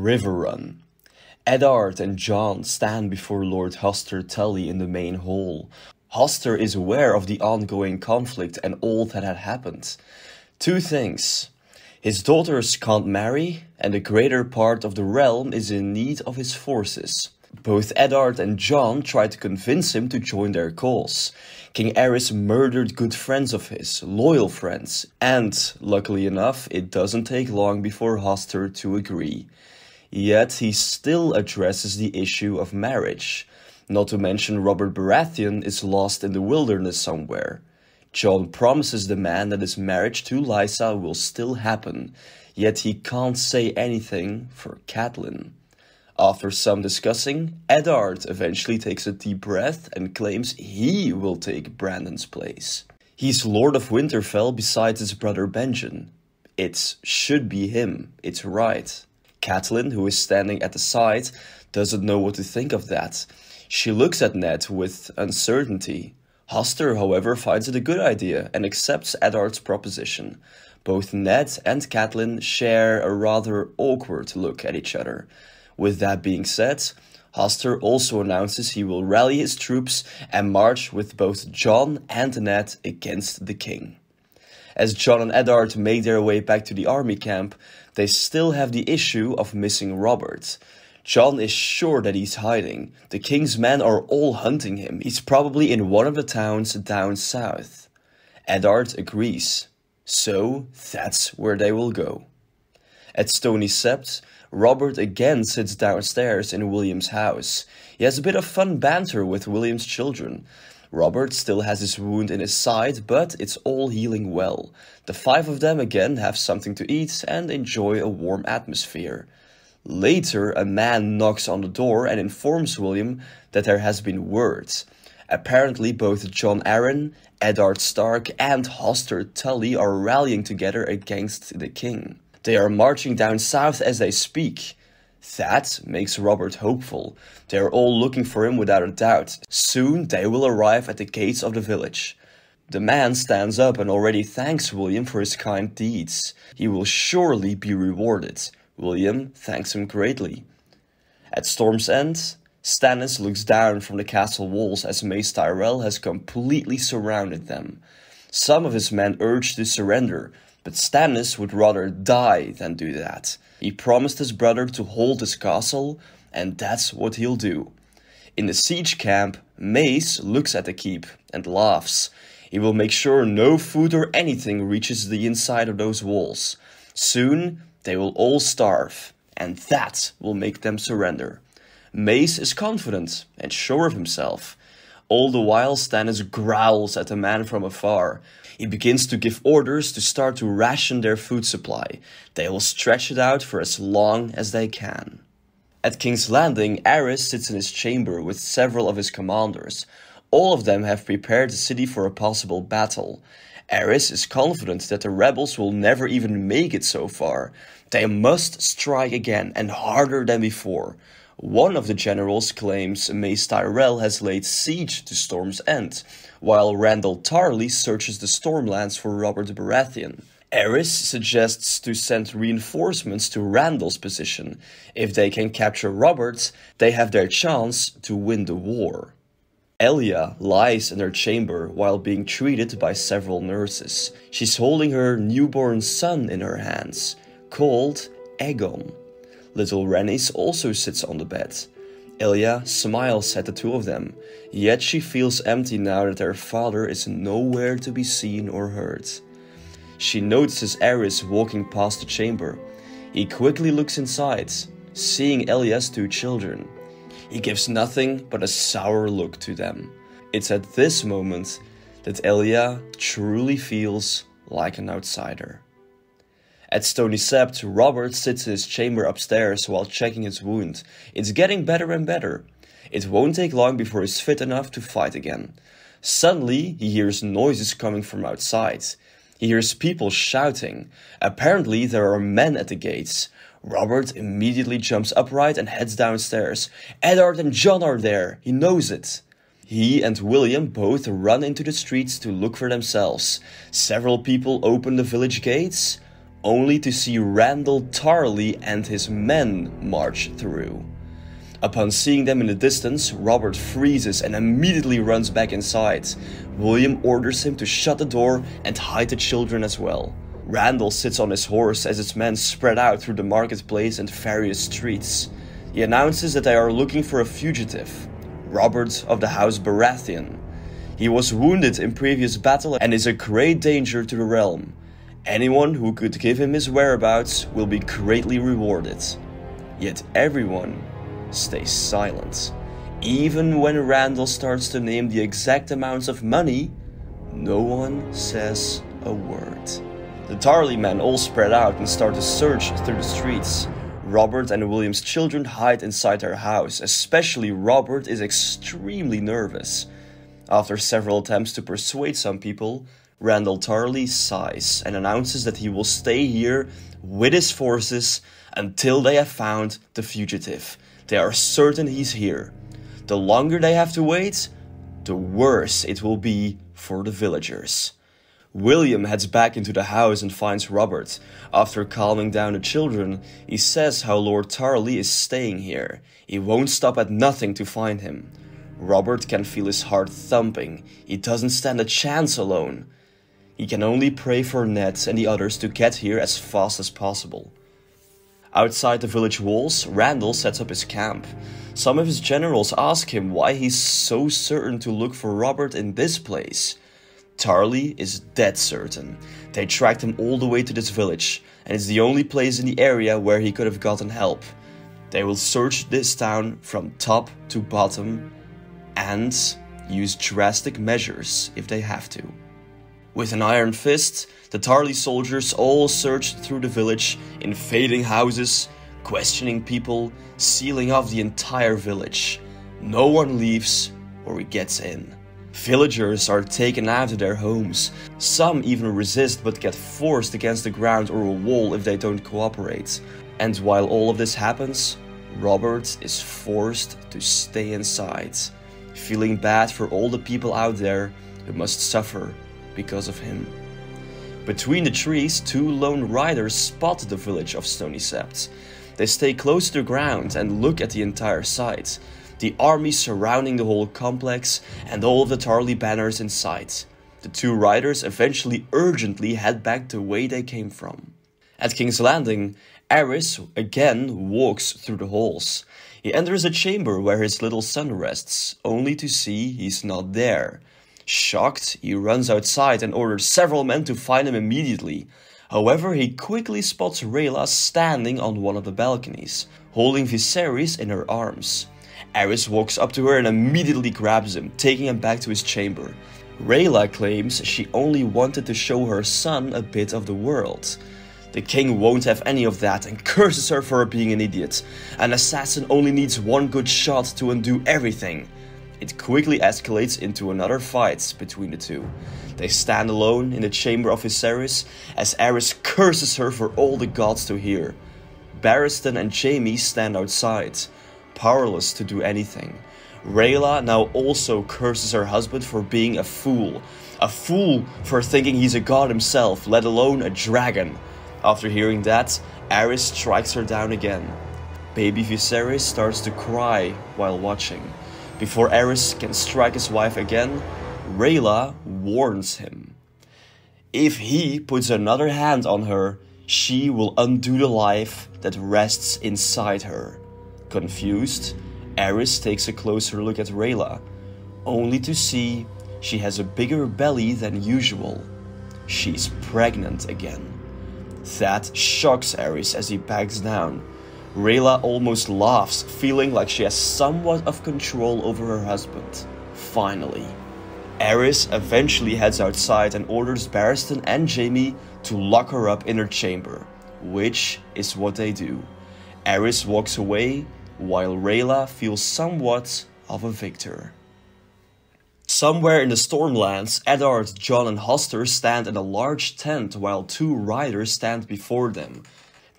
Riverrun. Eddard and Jon stand before Lord Hoster Tully in the main hall. Hoster is aware of the ongoing conflict and all that had happened. Two things. His daughters can't marry, and the greater part of the realm is in need of his forces. Both Eddard and Jon try to convince him to join their cause. King Aerys murdered good friends of his, loyal friends, and, luckily enough, it doesn't take long before Hoster to agree. Yet he still addresses the issue of marriage. Not to mention Robert Baratheon is lost in the wilderness somewhere. Jon promises the man that his marriage to Lysa will still happen, yet he can't say anything for Catelyn. After some discussing, Eddard eventually takes a deep breath and claims he will take Brandon's place. He's Lord of Winterfell besides his brother Benjen. It should be him, it's right. Catelyn, who is standing at the side, doesn't know what to think of that. She looks at Ned with uncertainty. Hoster, however, finds it a good idea and accepts Eddard's proposition. Both Ned and Catelyn share a rather awkward look at each other. With that being said, Hoster also announces he will rally his troops and march with both Jon and Ned against the king. As Jon and Eddard make their way back to the army camp, they still have the issue of missing Robert. Jon is sure that he's hiding. The king's men are all hunting him. He's probably in one of the towns down south. Eddard agrees. So that's where they will go. At Stony Sept, Robert again sits downstairs in William's house. He has a bit of fun banter with William's children. Robert still has his wound in his side, but it's all healing well. The five of them again have something to eat and enjoy a warm atmosphere. Later, a man knocks on the door and informs William that there has been words. Apparently, both Jon Arryn, Eddard Stark, and Hoster Tully are rallying together against the king. They are marching down south as they speak. That makes Robert hopeful. They are all looking for him without a doubt. Soon they will arrive at the gates of the village. The man stands up and already thanks William for his kind deeds. He will surely be rewarded. William thanks him greatly. At Storm's End, Stannis looks down from the castle walls as Mace Tyrell has completely surrounded them. Some of his men urge to surrender, but Stannis would rather die than do that. He promised his brother to hold his castle, and that's what he'll do. In the siege camp, Mace looks at the keep and laughs. He will make sure no food or anything reaches the inside of those walls. Soon, they will all starve, and that will make them surrender. Mace is confident and sure of himself. All the while, Stannis growls at the man from afar. He begins to give orders to start to ration their food supply. They will stretch it out for as long as they can. At King's Landing, Aerys sits in his chamber with several of his commanders. All of them have prepared the city for a possible battle. Aerys is confident that the rebels will never even make it so far. They must strike again and harder than before. One of the generals claims Mace Tyrell has laid siege to Storm's End, while Randyll Tarly searches the Stormlands for Robert Baratheon. Aerys suggests to send reinforcements to Randyll's position. If they can capture Robert, they have their chance to win the war. Elia lies in her chamber while being treated by several nurses. She's holding her newborn son in her hands, called Aegon. Little Rhaenys also sits on the bed. Elia smiles at the two of them, yet she feels empty now that her father is nowhere to be seen or heard. She notices Aerys walking past the chamber. He quickly looks inside, seeing Elia's two children. He gives nothing but a sour look to them. It's at this moment that Elia truly feels like an outsider. At Stony Sept, Robert sits in his chamber upstairs while checking his wound. It's getting better and better. It won't take long before he's fit enough to fight again. Suddenly, he hears noises coming from outside. He hears people shouting. Apparently, there are men at the gates. Robert immediately jumps upright and heads downstairs. Eddard and Jon are there. He knows it. He and William both run into the streets to look for themselves. Several people open the village gates. Only to see Randyll Tarly and his men march through. Upon seeing them in the distance, Robert freezes and immediately runs back inside. William orders him to shut the door and hide the children as well. Randyll sits on his horse as his men spread out through the marketplace and various streets. He announces that they are looking for a fugitive, Robert of the House Baratheon. He was wounded in previous battle and is a great danger to the realm. Anyone who could give him his whereabouts will be greatly rewarded. Yet everyone stays silent. Even when Randyll starts to name the exact amounts of money, no one says a word. The Tarly men all spread out and start to search through the streets. Robert and William's children hide inside their house, especially Robert is extremely nervous. After several attempts to persuade some people, Randyll Tarly sighs and announces that he will stay here with his forces until they have found the fugitive. They are certain he's here. The longer they have to wait, the worse it will be for the villagers. William heads back into the house and finds Robert. After calming down the children, he says how Lord Tarly is staying here. He won't stop at nothing to find him. Robert can feel his heart thumping. He doesn't stand a chance alone. He can only pray for Ned and the others to get here as fast as possible. Outside the village walls, Randyll sets up his camp. Some of his generals ask him why he's so certain to look for Robert in this place. Tarly is dead certain. They tracked him all the way to this village, and it's the only place in the area where he could have gotten help. They will search this town from top to bottom and use drastic measures if they have to. With an iron fist, the Tarly soldiers all searched through the village, invading houses, questioning people, sealing off the entire village. No one leaves or gets in. Villagers are taken out of their homes. Some even resist but get forced against the ground or a wall if they don't cooperate. And while all of this happens, Robert is forced to stay inside, feeling bad for all the people out there who must suffer because of him. Between the trees, two lone riders spot the village of Stony Sept. They stay close to the ground and look at the entire site, the army surrounding the whole complex and all the Tarly banners in sight. The two riders eventually urgently head back the way they came from. At King's Landing, Aerys again walks through the halls. He enters a chamber where his little son rests, only to see he's not there. Shocked, he runs outside and orders several men to find him immediately. However, he quickly spots Rhaella standing on one of the balconies, holding Viserys in her arms. Aerys walks up to her and immediately grabs him, taking him back to his chamber. Rhaella claims she only wanted to show her son a bit of the world. The king won't have any of that and curses her for being an idiot. An assassin only needs one good shot to undo everything. It quickly escalates into another fight between the two. They stand alone in the chamber of Viserys as Aerys curses her for all the gods to hear. Barristan and Jaime stand outside, powerless to do anything. Rhaella now also curses her husband for being a fool. A fool for thinking he's a god himself, let alone a dragon. After hearing that, Aerys strikes her down again. Baby Viserys starts to cry while watching. Before Aerys can strike his wife again, Rhaella warns him. If he puts another hand on her, she will undo the life that rests inside her. Confused, Aerys takes a closer look at Rhaella, only to see she has a bigger belly than usual. She's pregnant again. That shocks Aerys as he backs down, Rhaella almost laughs, feeling like she has somewhat of control over her husband. Finally. Aerys eventually heads outside and orders Barristan and Jaime to lock her up in her chamber, which is what they do. Aerys walks away, while Rhaella feels somewhat of a victor. Somewhere in the Stormlands, Eddard, Jon and Hoster stand in a large tent while two riders stand before them.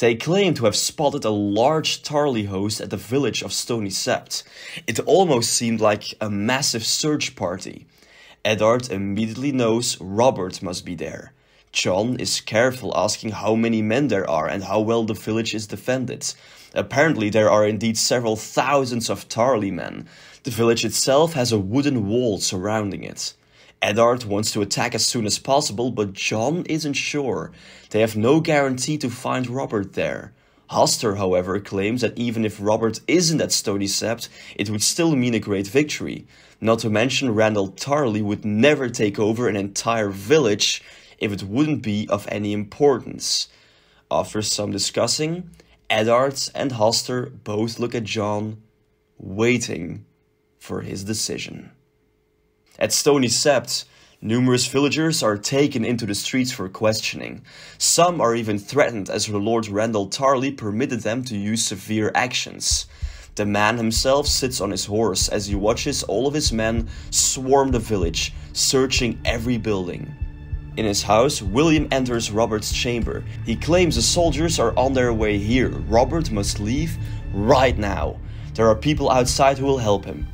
They claim to have spotted a large Tarly host at the village of Stony Sept. It almost seemed like a massive search party. Eddard immediately knows Robert must be there. Jon is careful asking how many men there are and how well the village is defended. Apparently there are indeed several thousands of Tarly men. The village itself has a wooden wall surrounding it. Eddard wants to attack as soon as possible, but Jon isn't sure. They have no guarantee to find Robert there. Hoster, however, claims that even if Robert isn't at Stony Sept, it would still mean a great victory. Not to mention Randyll Tarly would never take over an entire village if it wouldn't be of any importance. After some discussing, Eddard and Hoster both look at Jon, waiting for his decision. At Stony Sept, Numerous villagers are taken into the streets for questioning. Some are even threatened as Lord Randyll Tarly permitted them to use severe actions. The man himself sits on his horse as he watches all of his men swarm the village, searching every building. In his house, William enters Robert's chamber. He claims the soldiers are on their way here. Robert must leave right now. There are people outside who will help him.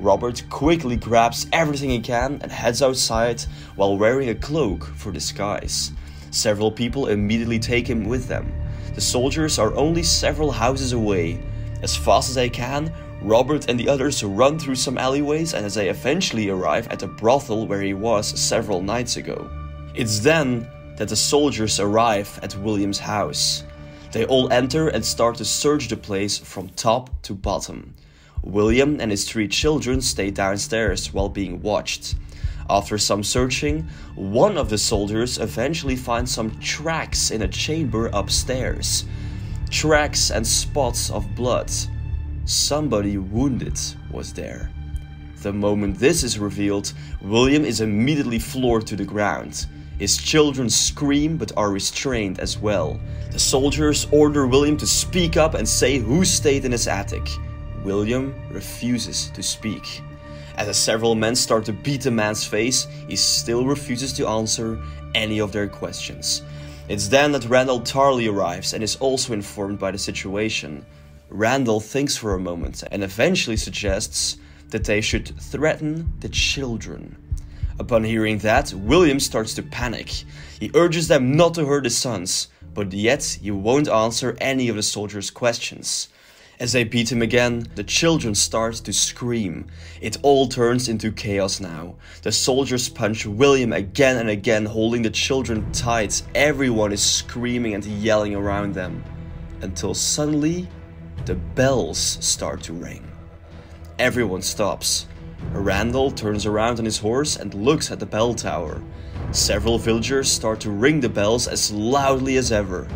Robert quickly grabs everything he can and heads outside while wearing a cloak for disguise. Several people immediately take him with them. The soldiers are only several houses away. As fast as they can, Robert and the others run through some alleyways and as they eventually arrive at the brothel where he was several nights ago. It's then that the soldiers arrive at William's house. They all enter and start to search the place from top to bottom. William and his three children stay downstairs while being watched. After some searching, one of the soldiers eventually finds some tracks in a chamber upstairs. Tracks and spots of blood. Somebody wounded was there. The moment this is revealed, William is immediately floored to the ground. His children scream but are restrained as well. The soldiers order William to speak up and say who stayed in his attic. William refuses to speak. As several men start to beat the man's face, he still refuses to answer any of their questions. It's then that Randyll Tarly arrives and is also informed by the situation. Randyll thinks for a moment and eventually suggests that they should threaten the children. Upon hearing that, William starts to panic. He urges them not to hurt his sons, but yet he won't answer any of the soldiers' questions. As they beat him again, the children start to scream. It all turns into chaos now. The soldiers punch William again and again, holding the children tight. Everyone is screaming and yelling around them. Until suddenly, the bells start to ring. Everyone stops. Randyll turns around on his horse and looks at the bell tower. Several villagers start to ring the bells as loudly as ever.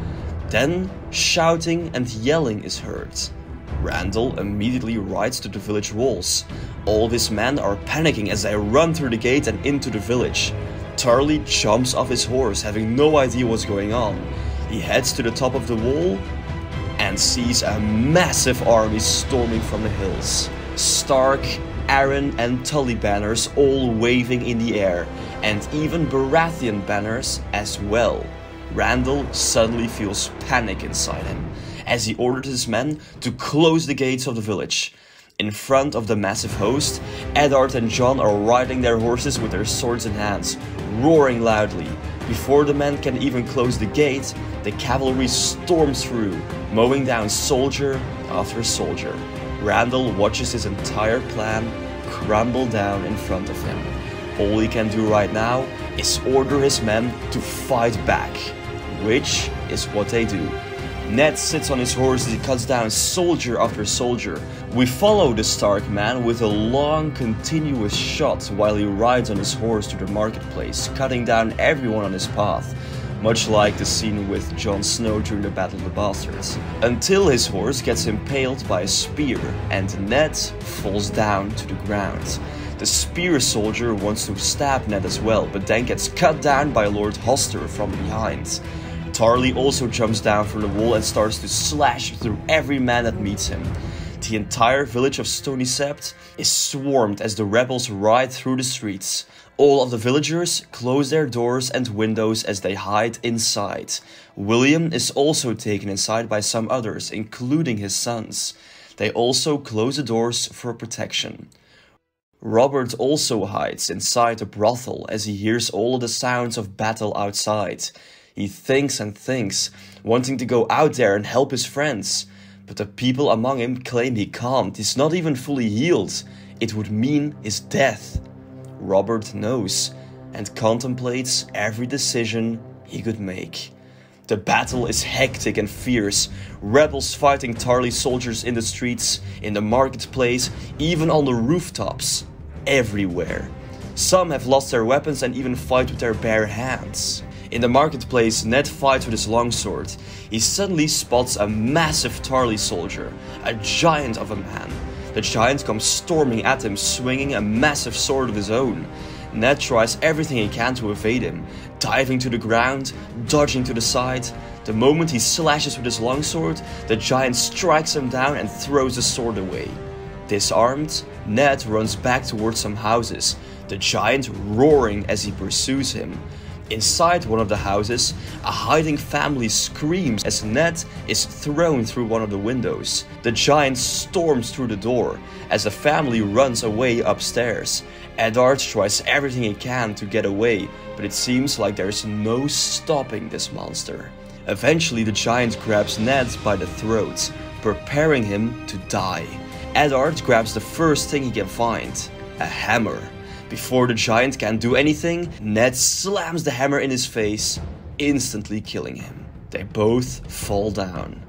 Then, shouting and yelling is heard. Randyll immediately rides to the village walls. All of his men are panicking as they run through the gate and into the village. Tarly jumps off his horse, having no idea what's going on. He heads to the top of the wall and sees a massive army storming from the hills. Stark, Arryn, and Tully banners all waving in the air, and even Baratheon banners as well. Randyll suddenly feels panic inside him as he ordered his men to close the gates of the village. In front of the massive host, Eddard and Jon are riding their horses with their swords in hands, roaring loudly. Before the men can even close the gate, the cavalry storms through, mowing down soldier after soldier. Randyll watches his entire plan crumble down in front of him. All he can do right now is order his men to fight back, which is what they do. Ned sits on his horse as he cuts down soldier after soldier. We follow the Stark man with a long, continuous shot while he rides on his horse to the marketplace, cutting down everyone on his path, much like the scene with Jon Snow during the Battle of the Bastards. Until his horse gets impaled by a spear and Ned falls down to the ground. The spear soldier wants to stab Ned as well, but then gets cut down by Lord Hoster from behind. Tarly also jumps down from the wall and starts to slash through every man that meets him. The entire village of Stony Sept is swarmed as the rebels ride through the streets. All of the villagers close their doors and windows as they hide inside. William is also taken inside by some others, including his sons. They also close the doors for protection. Robert also hides inside a brothel as he hears all of the sounds of battle outside. He thinks and thinks, wanting to go out there and help his friends. But the people among him claim he can't, he's not even fully healed. It would mean his death. Robert knows and contemplates every decision he could make. The battle is hectic and fierce. Rebels fighting Tarly soldiers in the streets, in the marketplace, even on the rooftops. Everywhere. Some have lost their weapons and even fight with their bare hands. In the marketplace, Ned fights with his longsword. He suddenly spots a massive Tarly soldier, a giant of a man. The giant comes storming at him, swinging a massive sword of his own. Ned tries everything he can to evade him, diving to the ground, dodging to the side. The moment he slashes with his longsword, the giant strikes him down and throws the sword away. Disarmed, Ned runs back towards some houses, the giant roaring as he pursues him. Inside one of the houses, a hiding family screams as Ned is thrown through one of the windows. The giant storms through the door as the family runs away upstairs. Eddard tries everything he can to get away, but it seems like there's no stopping this monster. Eventually, the giant grabs Ned by the throat, preparing him to die. Eddard grabs the first thing he can find a hammer. Before the giant can do anything, Ned slams the hammer in his face, instantly killing him. They both fall down.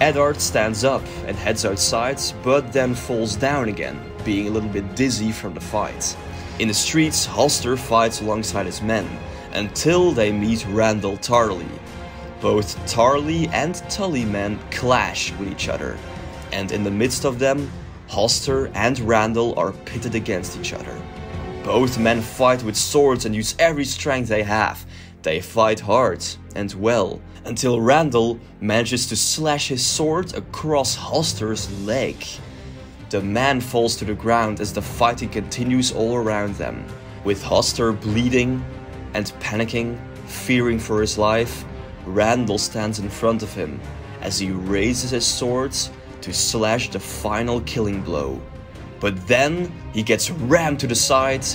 Eddard stands up and heads outside, but then falls down again, being a little bit dizzy from the fight. In the streets, Hoster fights alongside his men, until they meet Randyll Tarly. Both Tarly and Tully men clash with each other, and in the midst of them, Hoster and Randyll are pitted against each other. Both men fight with swords and use every strength they have. They fight hard and well until Randyll manages to slash his sword across Hoster's leg. The man falls to the ground as the fighting continues all around them. With Hoster bleeding and panicking, fearing for his life, Randyll stands in front of him as he raises his sword to slash the final killing blow. But then he gets rammed to the side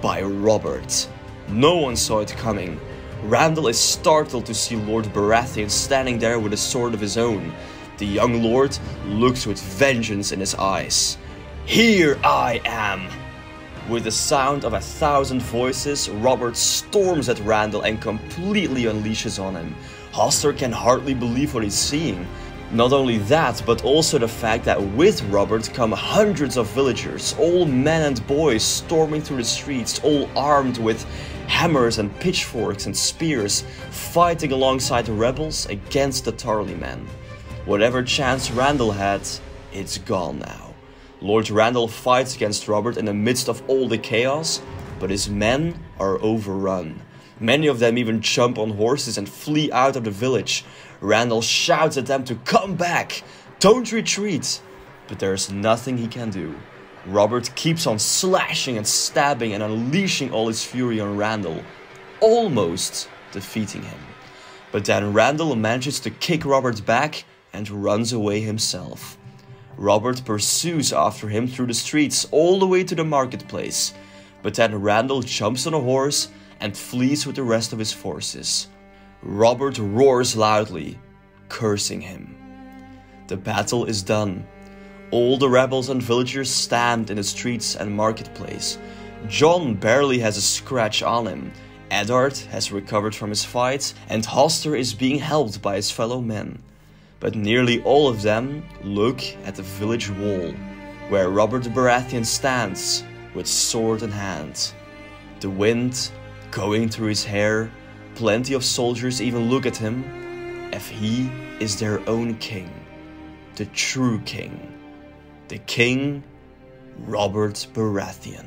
by Robert. No one saw it coming. Randyll is startled to see Lord Baratheon standing there with a sword of his own. The young lord looks with vengeance in his eyes. Here I am! With the sound of a thousand voices, Robert storms at Randyll and completely unleashes on him. Hoster can hardly believe what he's seeing. Not only that, but also the fact that with Robert come hundreds of villagers, all men and boys storming through the streets, all armed with hammers and pitchforks and spears, fighting alongside the rebels against the Tarly men. Whatever chance Randyll had, it's gone now. Lord Randyll fights against Robert in the midst of all the chaos, but his men are overrun. Many of them even jump on horses and flee out of the village. Randyll shouts at them to come back, don't retreat. But there's nothing he can do. Robert keeps on slashing and stabbing and unleashing all his fury on Randyll, almost defeating him. But then Randyll manages to kick Robert back and runs away himself. Robert pursues after him through the streets all the way to the marketplace, but then Randyll jumps on a horse and flees with the rest of his forces. Robert roars loudly, cursing him. The battle is done. All the rebels and villagers stand in the streets and marketplace. Jon barely has a scratch on him. Eddard has recovered from his fight, and Hoster is being helped by his fellow men. But nearly all of them look at the village wall, where Robert Baratheon stands with sword in hand. The wind going through his hair, plenty of soldiers even look at him, if he is their own king, the true king, the king Robert Baratheon.